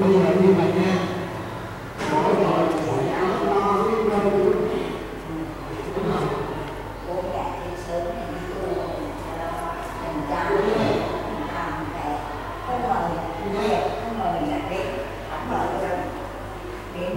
bây giờ như vậy nha mỗi đội sẽ áo lo với đôi đứa đúng không bố mẹ đi sớm thì tôi thành cháu đi làm về không mời không mời là đến không mời đến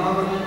Amen.